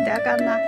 在干吗？